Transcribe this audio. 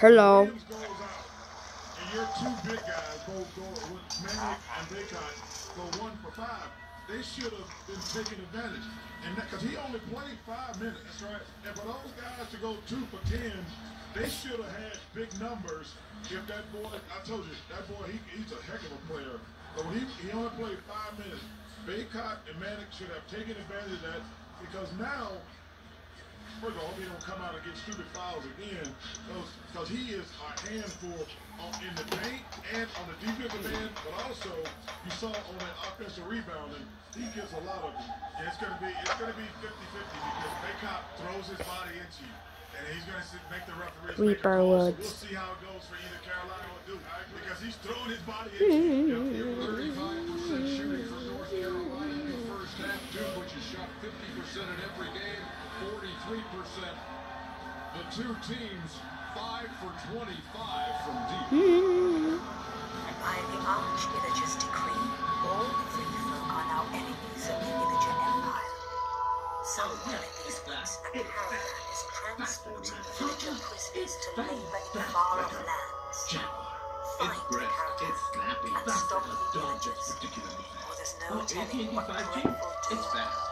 Hello. And your two big guys, both go and Bacot, go one for five. They should have been taking advantage, and because he only played five minutes, right. And for those guys to go two for ten, they should have had big numbers. If that boy, I told you, that boy, he, he's a heck of a player. But when he, he only played five minutes, Bacot and Manic should have taken advantage of that because now First of all, he don't come out and get stupid fouls again, because he is a handful on, in the paint and on the defensive end, but also you saw on that offensive rebounding, he gets a lot of them. And it's gonna be it's gonna be 50-50 because Bacot throws his body into you. And he's going to make the referees Reaper. So Woods. we'll see how it goes for either Carolina or Duke because he's throwing his body into you. 50% in every game, 43%. The two teams, 5 for 25 from deep. By the Arch-Illager's decree, all free folk are now enemies of the Illager Empire. Some enemies thinks that Caravan is transporting Illager prisoners to labor in far-off lands. Find the Caravan and stop the Illagers, or there's no telling what dreadful